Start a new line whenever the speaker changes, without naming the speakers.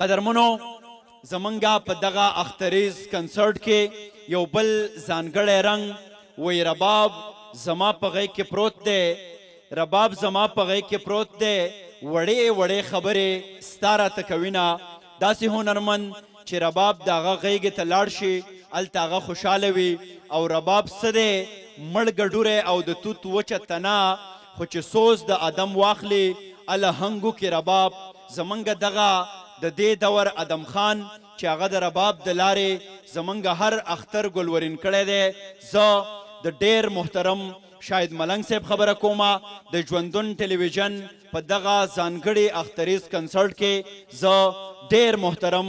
قدرمنو! زمونږ په دغه اختريز کنسرت کې يو بل ځانګړی رنګ وي رباب زما په غېږ کې پروت دی رباب زما په غېږ کې پروت دی وړې وړې خبرې ستا راته کوينه داسې هنرمند چې رباب د هغه غېږې ته لاړ شي هلته هغه خوشحاله وي او رباب څه دی مړ ګډوری او د توت وچه تنه خو چې سوز د ادم واخلې اله هنګو کې رباب زمونږ دغه د دې دور ادم خان چې هغه د رباب د لارې زمونږ هر اختر ګلورین کړی دی زه د ډیر محترم شاهد ملنګ صاحب خبره کوم د ژوندون ټلویژن په دغه ځانګړي اختریز کنسرټ کې زه ډیر محترم